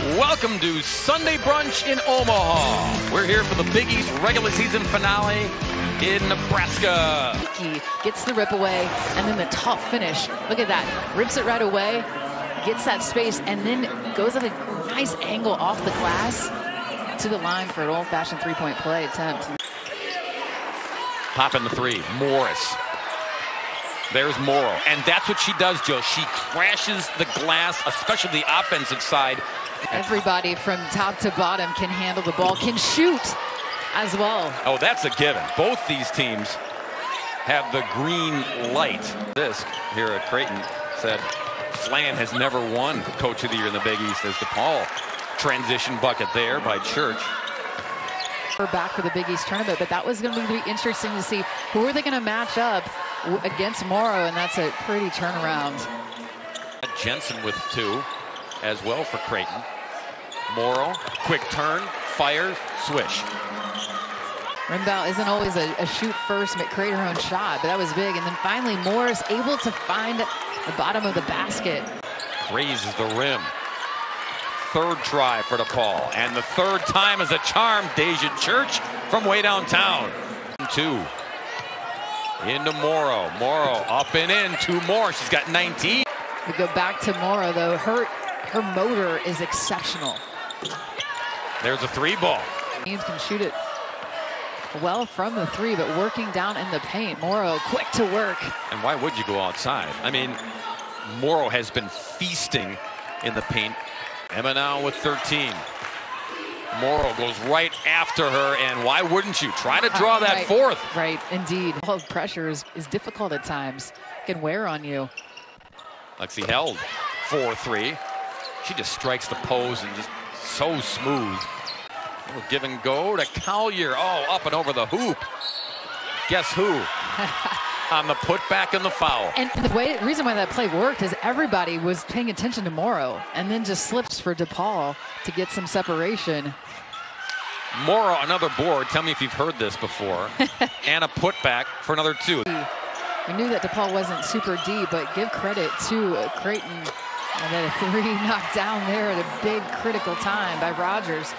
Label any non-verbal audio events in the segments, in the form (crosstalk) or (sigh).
Welcome to Sunday Brunch in Omaha. We're here for the Big East regular season finale in Nebraska. He gets the rip away and then the tough finish. Look at that. Rips it right away, gets that space, and then goes at a nice angle off the glass to the line for an old-fashioned three-point play attempt. Popping the three. Morris. There's Morrow. And that's what she does, Joe. She crashes the glass, especially the offensive side. Everybody from top to bottom can handle the ball, can shoot as well. Oh, that's a given. Both these teams have the green light. This here at Creighton said Flan has never won Coach of the Year in the Big East as DePaul transition bucket there by Church. We're back for the Big East tournament, but that was going to be interesting to see who are they going to match up against Morrow, and that's a pretty turnaround. Jensen with two as well for Creighton. Morrow, quick turn, fire, swish. Rimbaud isn't always a, a, shoot first, but create her own shot, but that was big. And then finally, Morris able to find the bottom of the basket. Raises the rim. Third try for DePaul. And the third time is a charm. Deja Church from way downtown. Two. Into Morrow. Morrow up and in. Two more. She's got 19. We go back to Morrow, though. Her, her motor is exceptional. There's a three ball. James can shoot it well from the three, but working down in the paint. Morrow quick to work. And why would you go outside? I mean, Morrow has been feasting in the paint. Emma now with 13. Morrow goes right after her, and why wouldn't you? Try to draw uh, that right, fourth. Right, indeed. All pressure is, is difficult at times. can wear on you. Lexi Held 4-3. She just strikes the pose and just so smooth. give and go to Collier. Oh, up and over the hoop. Guess who? (laughs) on the putback and the foul. And the way, reason why that play worked is everybody was paying attention to Morrow and then just slips for DePaul to get some separation. Morrow, another board. Tell me if you've heard this before. (laughs) and a putback for another two. We knew that DePaul wasn't super deep, but give credit to Creighton. And then a three (laughs) knocked down there at a big critical time by Rogers.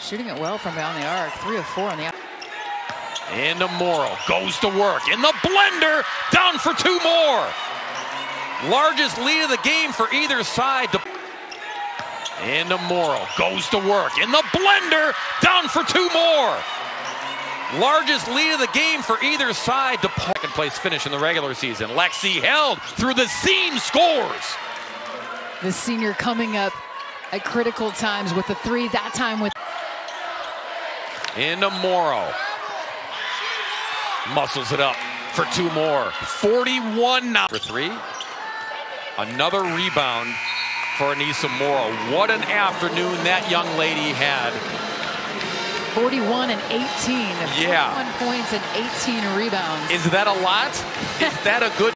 Shooting it well from beyond the arc. Three of four on the into Morrow. Goes to work. In the blender. Down for two more. Largest lead of the game for either side. Into Morrow. Goes to work. In the blender. Down for two more. Largest lead of the game for either side. Second place finish in the regular season. Lexi Held through the seam scores. The senior coming up at critical times with the three, that time with. Into Morrow muscles it up for two more. 41 now for three. Another rebound for Aneesah Morrow. What an afternoon that young lady had. 41 and 18. Yeah. 41 points and 18 rebounds. Is that a lot? Is that a good